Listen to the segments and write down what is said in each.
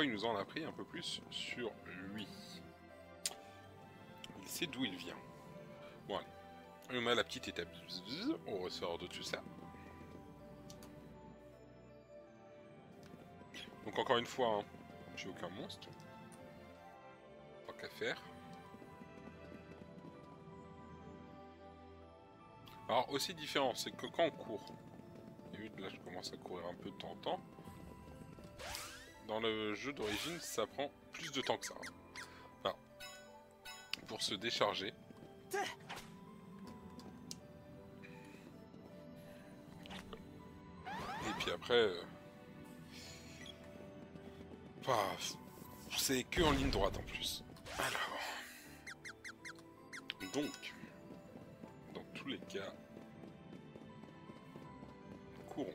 il nous en a pris un peu plus sur lui. Il sait d'où il vient. Bon, allez. On a la petite étape. On ressort de tout ça. Donc encore une fois, hein, j'ai aucun monstre. Pas qu'à faire. Alors aussi différent, c'est que quand on court, et là je commence à courir un peu de temps en temps, dans le jeu d'origine ça prend plus de temps que ça. Enfin, pour se décharger. Et puis après... Euh, c'est que en ligne droite en plus. Alors... Donc, dans tous les cas, courons.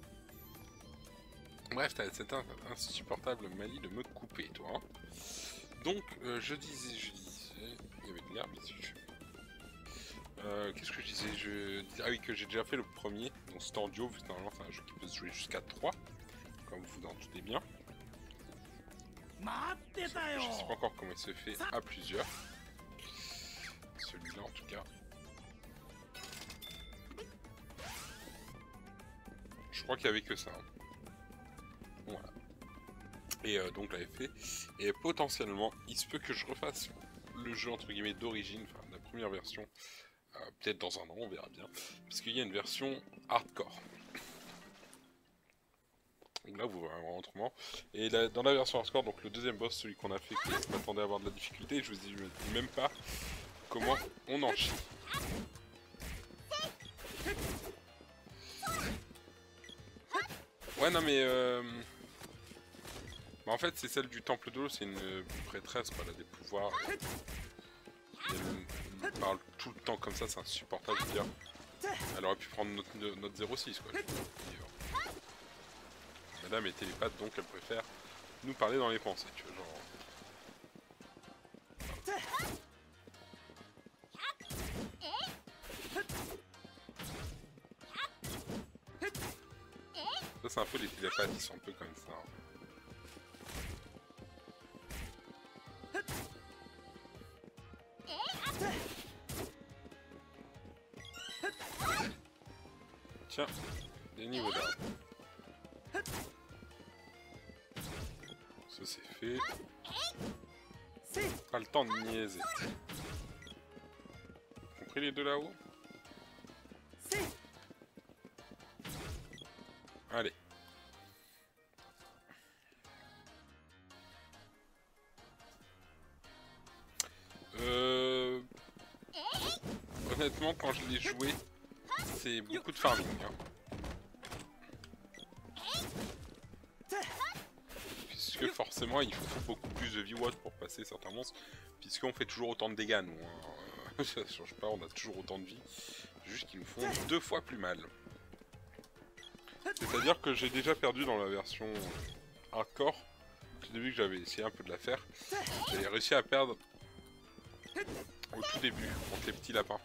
Bref, c'est insupportable manie de me couper, toi. Hein. Donc, euh, je disais, je disais... Il y avait de l'herbe. Euh, Qu'est-ce que je disais? Ah oui, que j'ai déjà fait le premier, donc duo, normalement c'est un jeu qui peut se jouer jusqu'à 3, comme vous en doutez bien. Je sais pas encore comment il se fait à plusieurs. Celui-là en tout cas. Je crois qu'il y avait que ça. Hein. Voilà. Et euh, donc l'avait fait. Et potentiellement, il se peut que je refasse le jeu entre guillemets d'origine, enfin la première version, euh, peut-être dans un an, on verra bien. Parce qu'il y a une version hardcore. Donc là, vous verrez autrement. Et dans la version hardcore, donc le deuxième boss, celui qu'on a fait, qui m'attendait à avoir de la difficulté, je vous dis, même pas comment on en chie. Ouais, non, mais... Euh... En fait, c'est celle du Temple d'eau, c'est une prêtresse, elle a des pouvoirs. Elle parle tout le temps comme ça, c'est insupportable de dire. Elle aurait pu prendre notre, notre 06, quoi. Madame est télépathe, donc elle préfère nous parler dans les pensées, tu vois, genre... Ça, c'est un peu les télépathes, ils sont un peu comme ça. Tiens, des niveaux. Ça c'est fait. Pas le temps de niaiser. Compris les deux là-haut Allez. Euh... Honnêtement, quand je l'ai joué, c'est beaucoup de farming. Hein. Puisque forcément, il faut beaucoup plus de V-Watch pour passer certains monstres, puisqu'on fait toujours autant de dégâts, nous. Hein. Ça change pas, on a toujours autant de vie. Juste qu'ils nous font deux fois plus mal. C'est-à-dire que j'ai déjà perdu dans la version hardcore. Au début que j'avais essayé un peu de la faire, j'ai réussi à perdre au tout début contre les petits lapins.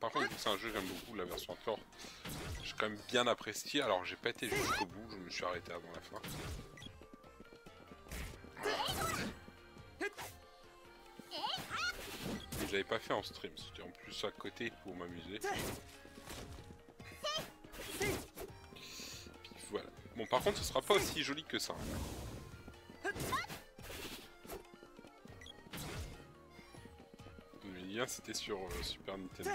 Par contre, c'est un jeu j'aime beaucoup, la version hardcore. J'ai quand même bien apprécié. Alors, j'ai pas été jusqu'au bout, je me suis arrêté avant la fin. je l'avais pas fait en stream, c'était en plus à côté pour m'amuser. Par contre, ce sera pas aussi joli que ça. C'était sur euh, Super Nintendo.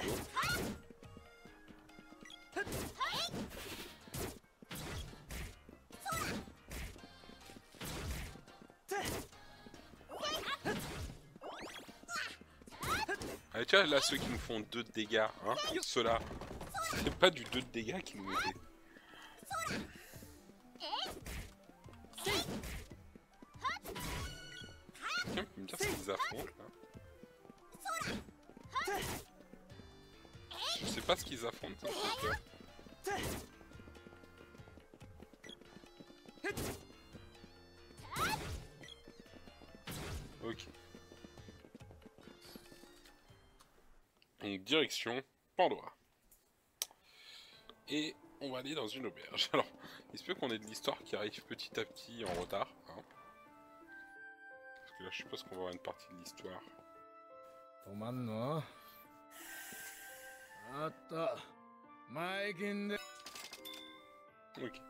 Allez, tiens, là, ceux qui nous font 2 de dégâts, hein, ceux-là, c'est pas du 2 de dégâts qui nous mettaient. Tiens, me dire s'ils affrontent, là. Je sais pas ce qu'ils affrontent, peur. Ok. Donc, direction Pandora. Et on va aller dans une auberge. Alors, il se peut qu'on ait de l'histoire qui arrive petit à petit en retard. hein. Parce que là, je suppose qu'on va avoir une partie de l'histoire. 止まんの？あった。前金で。Ok.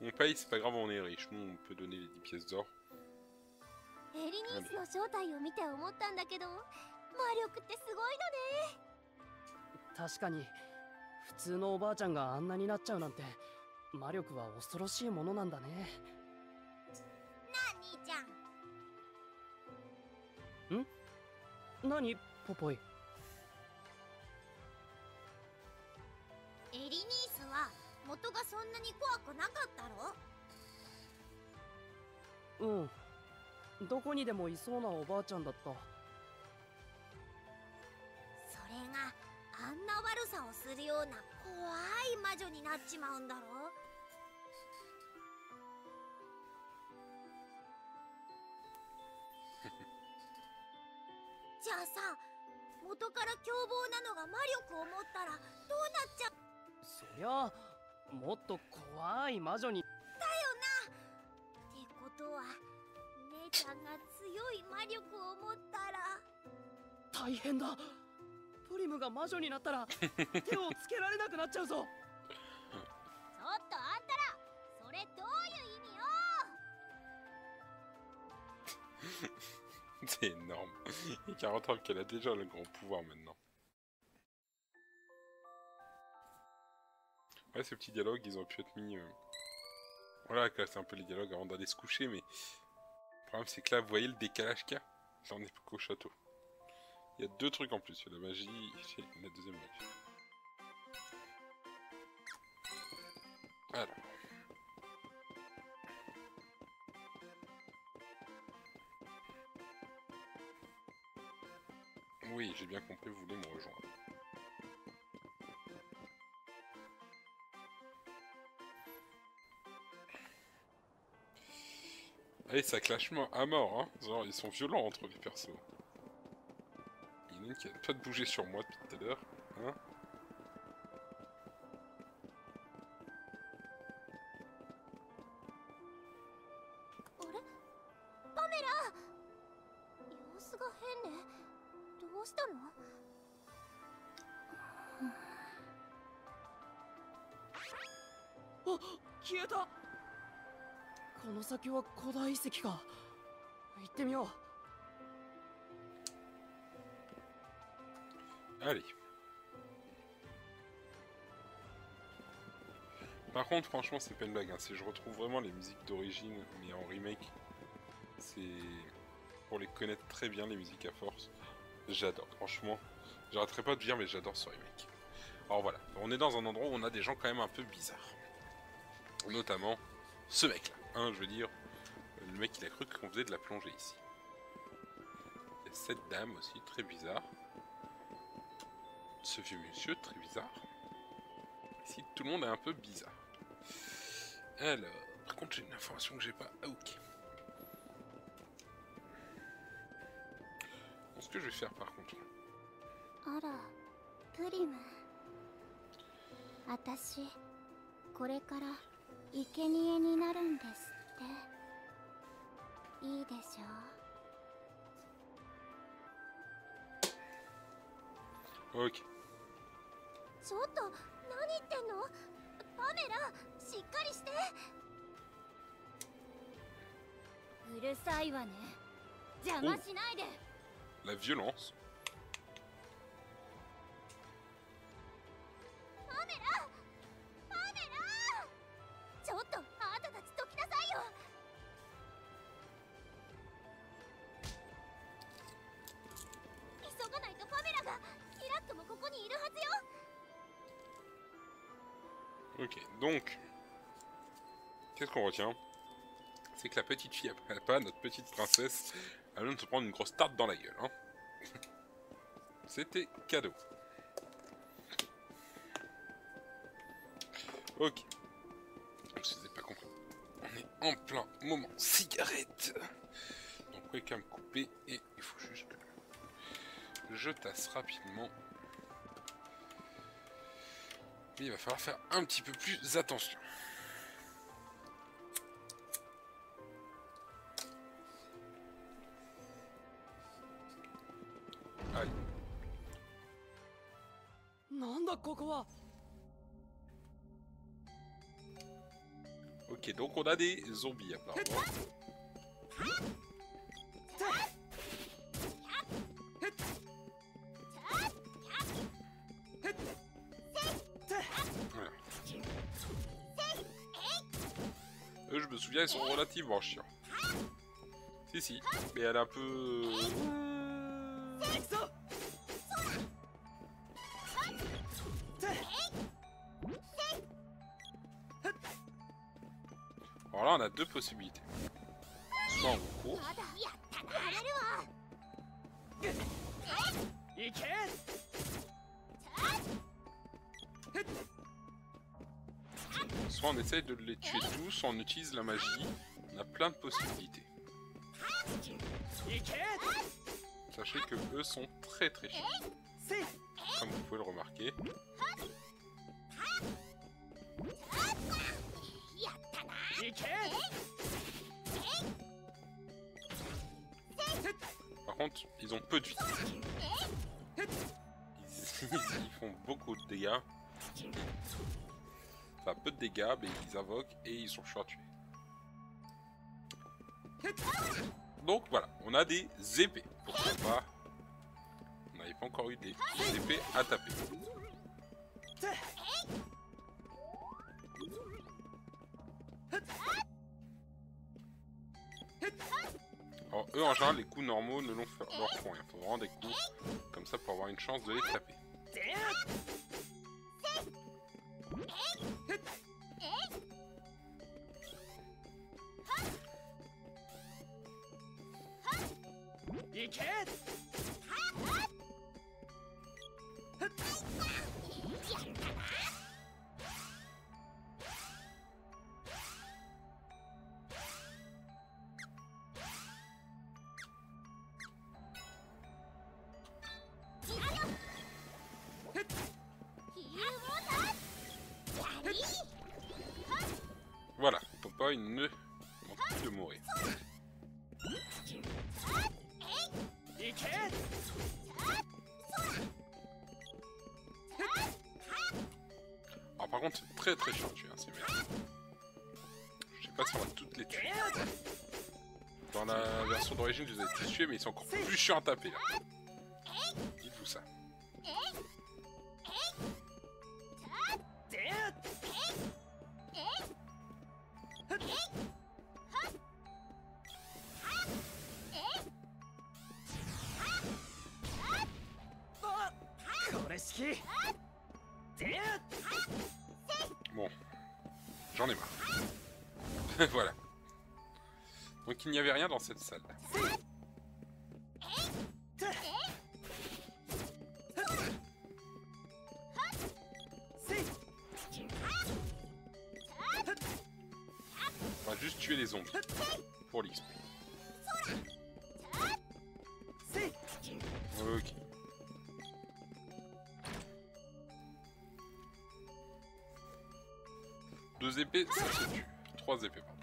On paye, c'est pas grave, on est riche. Nous, on peut donner les 10 pièces d'or. エリニースの正体を見て思ったんだけど魔力ってすごい確かに。普通のおばあちゃんがあんなになっちゃうなんて魔力は恐ろしいものなんだね何？ポポイ。エリニースは元がそんなに怖くなかったろ？うん。どこにでもいそうなおばあちゃんだった。それがあんな悪さをするような怖い魔女になっちまうんだろ魔力を持ったらどうなっちゃう？そりゃあもっと怖い魔女に。ってことは姉ちゃんが強い魔力を持ったら。大変だ！プリムが魔女になったら 手をつけられなくなっちゃうぞ。ちょっとあんたらそれどういう意味よ？C'est énorme. Et Carotte qu'elle a déjà le grand pouvoir maintenant. Ouais, ces petits dialogues, ils ont pu être mis... euh, Voilà, c'est un peu les dialogues avant d'aller se coucher, mais... Le problème, c'est que là, vous voyez le décalage qu'il y a Là, on est qu'au château. Il y a deux trucs en plus. Il y a la magie et la deuxième magie. Alors... Oui, j'ai bien compris, vous voulez me rejoindre. Allez, ça clash à mort, hein. Genre, ils sont violents entre les persos. Il y en a une qui a pas de bouger sur moi depuis tout à l'heure, hein. この先は古代遺跡か行ってみよう Allez. Par contre, franchement, c'est pas une blague. Hein. Si je retrouve vraiment les musiques d'origine, mais en remake, c'est pour les connaître très bien, les musiques à force. J'adore, franchement. J'arrêterai pas de dire, mais j'adore ce remake. Alors voilà, on est dans un endroit où on a des gens quand même un peu bizarres. Notamment ce mec-là. Hein, je veux dire, le mec, il a cru qu'on faisait de la plongée ici. Il y a cette dame aussi, très bizarre ce vieux monsieur très bizarre. Ici, tout le monde est un peu bizarre. Alors, par contre, j'ai une information que j'ai pas. Ah, ok. Bon, ce que je vais faire par contre. あ生贄になるんですって。いいでしょ？Ok. ちょっと何言ってんの？パメラしっかりして。うるさいわね。邪魔しないで。La violence. Qu'est-ce qu'on retient? C'est que la petite fille à pas, notre petite princesse, elle vient de se prendre une grosse tarte dans la gueule. Hein. C'était cadeau. Ok. Donc, si vous n'avez pas compris, on est en plein moment cigarette. Donc, webcam coupé et il faut juste que je tasse rapidement. Il va falloir faire un petit peu plus attention. Ok, donc on a des zombies apparemment. je me souviens, ils sont relativement chiants. Si, si, mais elle est un peu... Euh. Alors là, on a deux possibilités. Soit on essaye de les tuer tous, soit on utilise la magie. On a plein de possibilités. Sachez que eux sont très très chers. Comme vous pouvez le remarquer. Par contre, ils ont peu de vie. Ils, ils font beaucoup de dégâts. Peu de dégâts, mais ils invoquent et ils sont chauds à tuer. Donc voilà, on a des épées. Pourquoi pas On n'avait pas encore eu des, épées à taper. Alors eux en général les coups normaux ne l'ont leur font rien. Faut vraiment des coups comme ça pour avoir une chance de les taper. でや 行け pas, il ne de mourir. Alors par contre c'est très très chiant de tuer hein, ces merdes. Je sais pas si on va toutes les tuer. Dans la version d'origine je les ai tous tués mais ils sont encore plus chiants à taper là. Dites-vous ça. qu'il n'y avait rien dans cette salle. On va juste tuer les zombies pour l'XP. Ok. Deux épées, ça. Trois épées, pardon.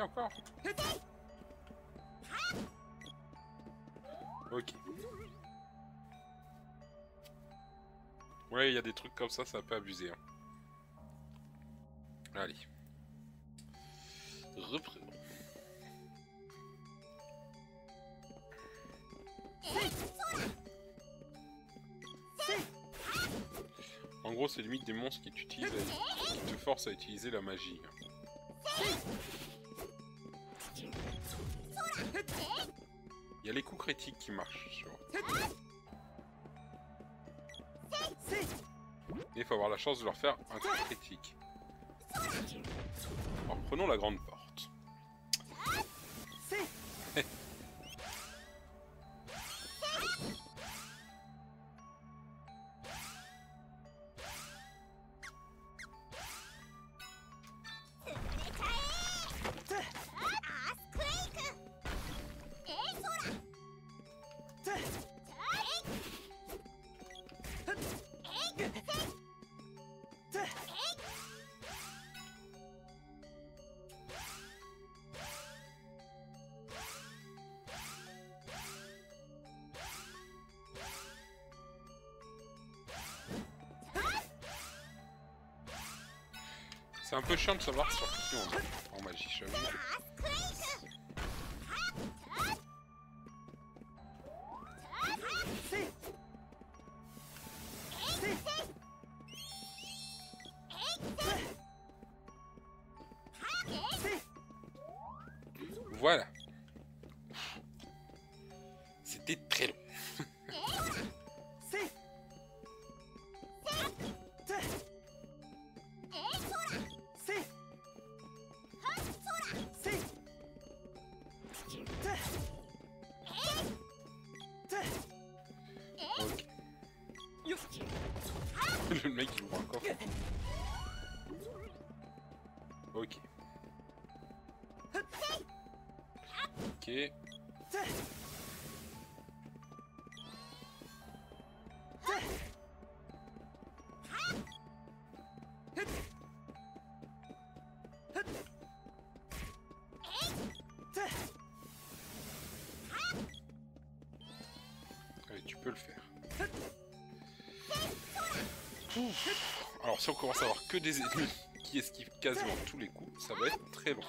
Encore Ok. Ouais, il y a des trucs comme ça, ça peut abuser. Hein. Allez. Reprenons. En gros, c'est limite des monstres qui, t'utilisent qui te forcent à utiliser la magie. Il y a les coups critiques qui marchent. vois. Et il faut avoir la chance de leur faire un coup critique. Alors prenons la grande porte. C'est un peu chiant de savoir sur qui on est en magie, j'avoue. Peux le faire. Alors si on commence à avoir que des ennemis qui esquivent quasiment tous les coups, ça va être très long.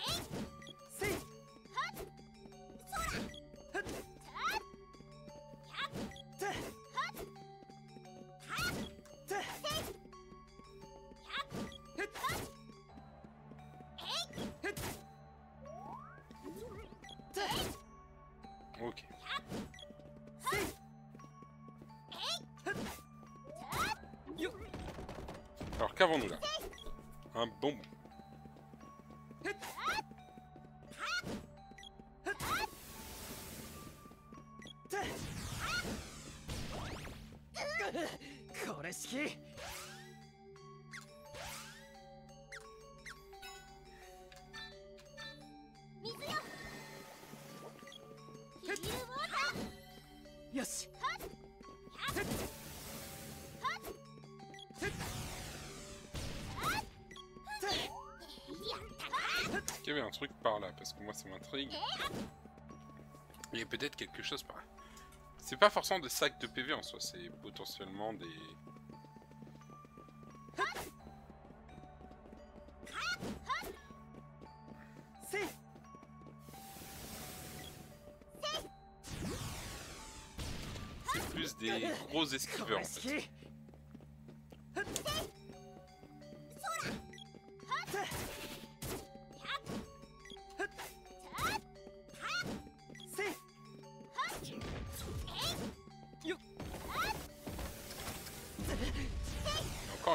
Koreski! Yoshi! Est-ce qu'il y avait un truc par là Parce que moi ça m'intrigue. Il y a peut-être quelque chose par là. C'est pas forcément des sacs de PV en soi, c'est potentiellement des... C'est plus des gros esquiveurs en fait.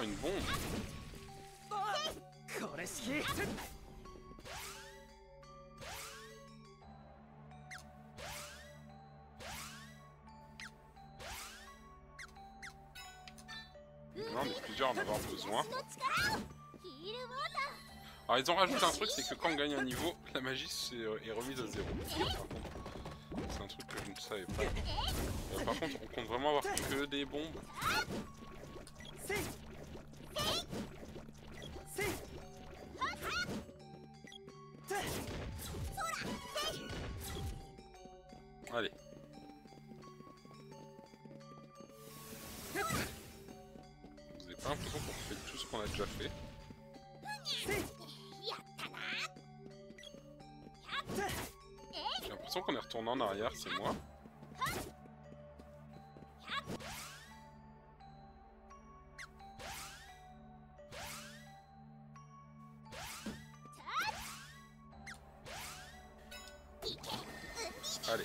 Une bombe. Non, on est plusieurs en avoir besoin. Alors ils ont rajouté un truc, c'est que quand on gagne un niveau, la magie c'est- est remise à zéro. C'est un truc que je ne savais pas. Euh, par contre, on compte vraiment avoir que des bombes. Qu'on est retourné en arrière, c'est moi. Allez.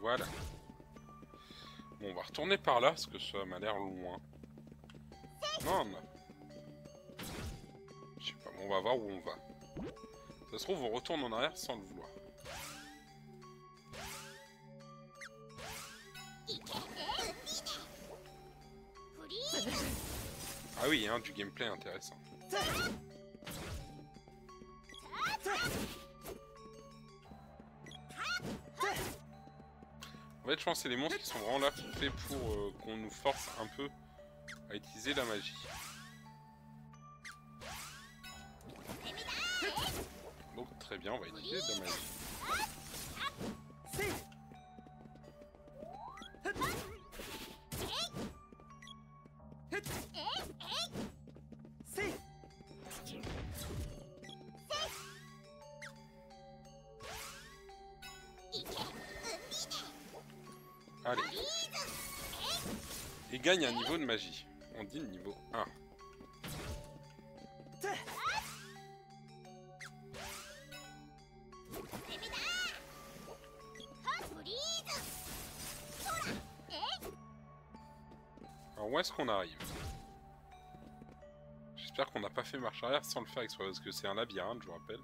Voilà. Bon, on va retourner par là, parce que ça m'a l'air loin. Non, où on va. Ça se trouve, on retourne en arrière sans le vouloir. Ah oui, hein, du gameplay intéressant. En fait, je pense que c'est les monstres qui sont vraiment là faits pour euh, qu'on nous force un peu à utiliser la magie. Très bien, on va utiliser magie. Allez. Et gagne un niveau de magie. On dit niveau 1. Où est-ce qu'on arrive J'espère qu'on n'a pas fait marche arrière sans le faire exprès parce que c'est un labyrinthe, je vous rappelle.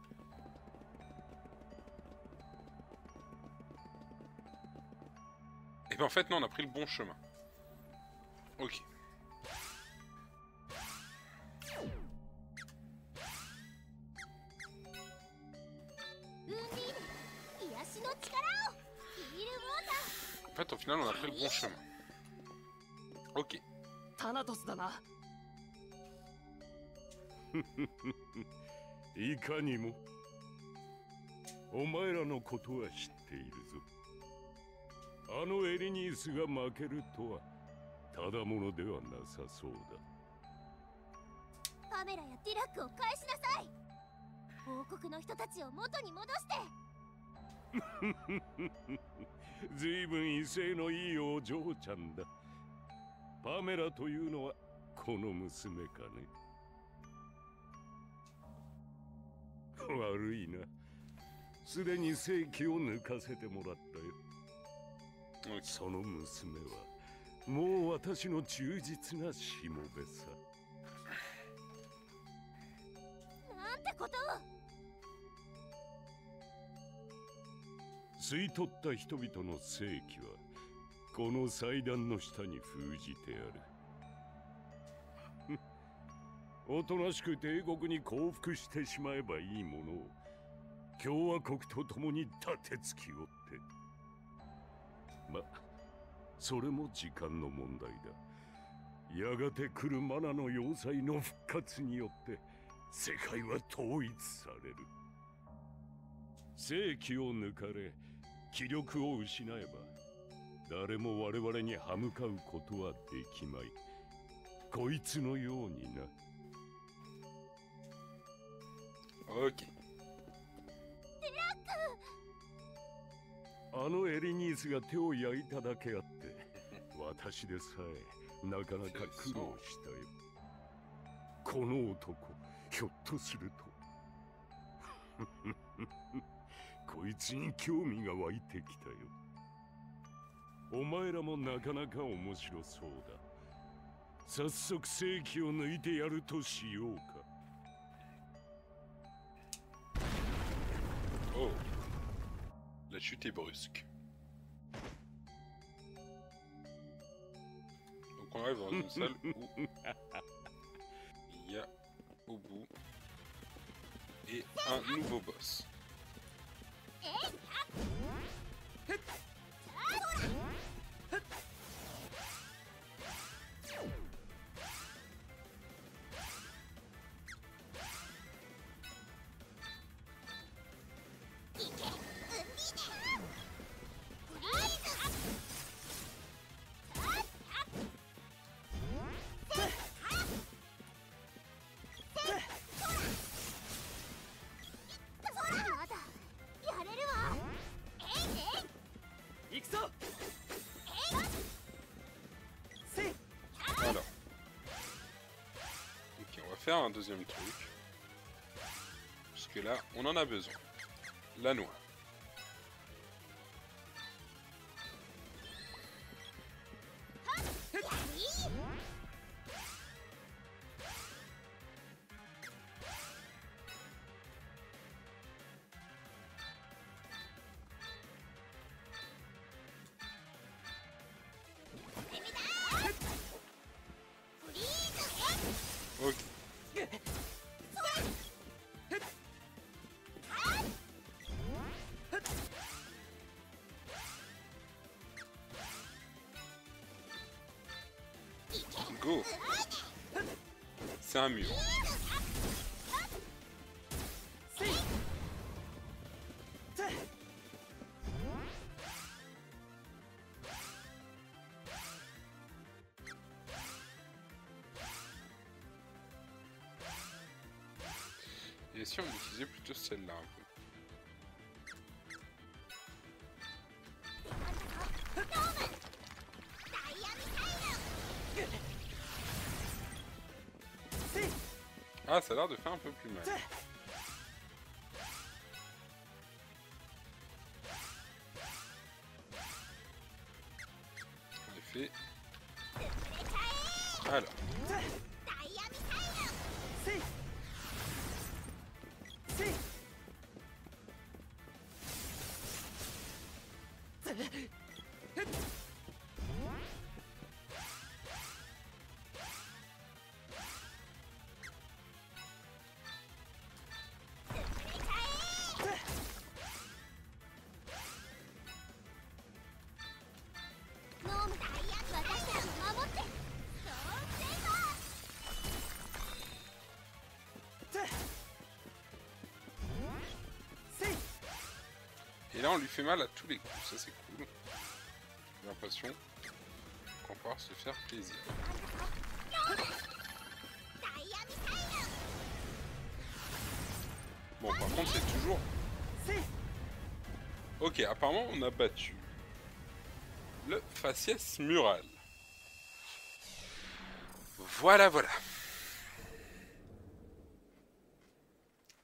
Et ben en fait non, on a pris le bon chemin. Ok. En fait, au final, on a pris le bon chemin. Ok. タナトスだな。いかにも。お前らのことは知っているぞ。あのエリニースが負けるとはただものではなさそうパメラやディラックを返しなさい。王国の人たちを元に戻して。だ ずいぶん威勢のいいお嬢ちゃんだパメラというのはこの娘かね。悪いな。すでに正気を抜かせてもらったよ.その娘はもう私の忠実なしもべさ。なんてことを。吸い取った人々の正気はこの祭壇の下に封じてある。おとなしく帝国に降伏してしまえばいいものを共和国と共に立てつきおって。まそれも時間の問題だ。やがて来るマナの要塞の復活によって世界は統一される。正気を抜かれ気力を失えば誰も我々に歯向かうことはできまい。こいつのようにな。Ok. あのエリニースが手を焼いただけあって 私でさえなかなか苦労したよ。この男ひょっとすると。こいつに興味が湧いてきたよお前らもなかなか面白そうだ早速正気を抜いてやるとしようか Oh. La chute est brusque. Donc on arrive dans une salle où il y a au bout et un nouveau boss. Faire un deuxième truc. Parce que là, on en a besoin. La noix. Go C'est Ah, ça a l'air de faire un peu plus mal. En effet. Alors. Et là, on lui fait mal à tous les coups, ça c'est cool. J'ai l'impression qu'on va pouvoir se faire plaisir. Bon, par contre, c'est toujours... Ok, apparemment, on a battu le faciès mural. Voilà, voilà.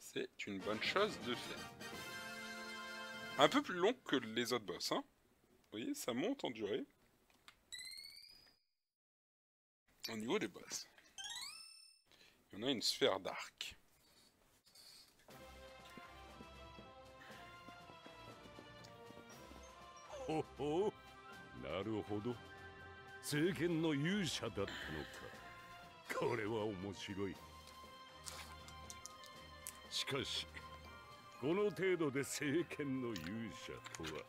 C'est une bonne chose de faire. Un peu plus long que les autres boss, hein. Vous voyez, ça monte en durée. Au niveau des boss. Et on a une sphère d'arc. Oh oh Naruhodo. Seiken この程度で政権の勇者とは。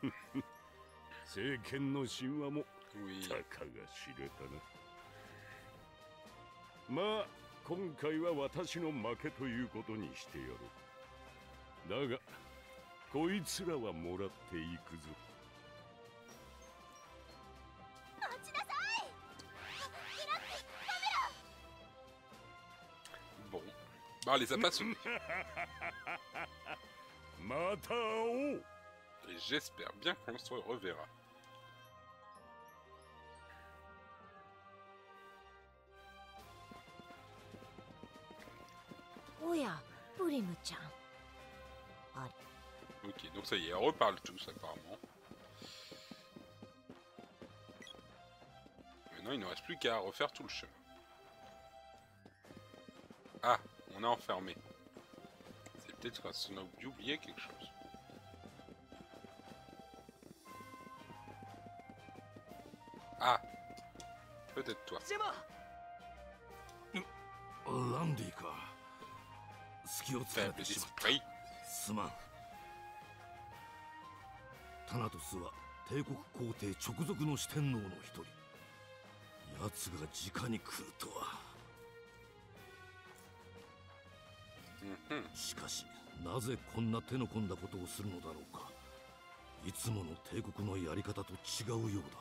政権の神話もたかが知れたな。まあ今回は私の負けということにしてやろう。だがこいつらはもらっていくぞ。On les a. Et j'espère bien qu'on se reverra. Ok, donc ça y est, on reparle tous apparemment. Maintenant, il ne reste plus qu'à refaire tout le chemin. Ah on a enfermé. C'est peut-être parce qu'on a oublié quelque chose. Ah, peut-être toi. ジェマランディか隙を突かれ Faible てしまっ d'esprit. たすまんタナトスは帝国皇帝直属の四天王の一人奴が直に来るとは しかしなぜこんな手の込んだことをするのだろうか。いつもの帝国のやり方と違うようだ。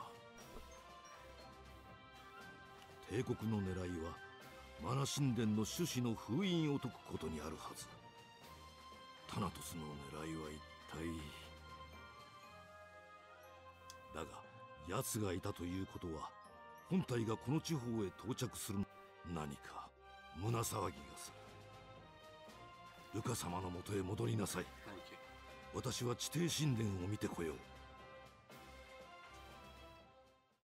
帝国の狙いはマナ神殿の種子の封印を解くことにあるはず。タナトスの狙いは一体。だが奴がいたということは本体がこの地方へ到着する何か胸騒ぎがする。ルカ様のもとへ戻りなさい私は地底神殿を見てこよう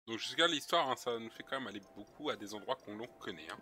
Donc jusqu'à l'histoire, hein, ça nous fait quand même aller beaucoup à des endroits qu'on connaît. hein.